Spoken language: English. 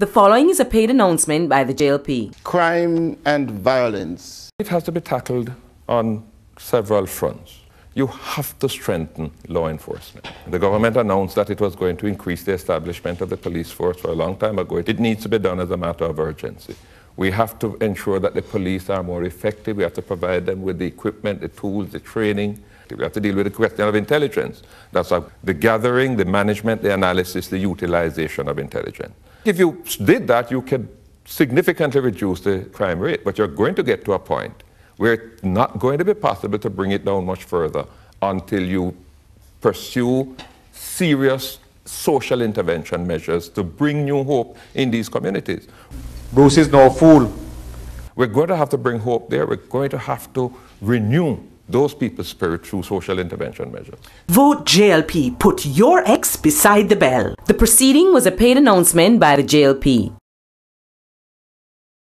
The following is a paid announcement by the JLP. Crime and violence. It has to be tackled on several fronts. You have to strengthen law enforcement. The government announced that it was going to increase the establishment of the police force for a long time ago. It needs to be done as a matter of urgency. We have to ensure that the police are more effective. We have to provide them with the equipment, the tools, the training. We have to deal with the question of intelligence. That's the gathering, the management, the analysis, the utilization of intelligence. If you did that, you could significantly reduce the crime rate, but you're going to get to a point where it's not going to be possible to bring it down much further until you pursue serious social intervention measures to bring new hope in these communities. Bruce is no fool. We're going to have to bring hope there. We're going to have to renew those people's spirit through social intervention measures. Vote JLP. Put your ex beside the bell. The proceeding was a paid announcement by the JLP.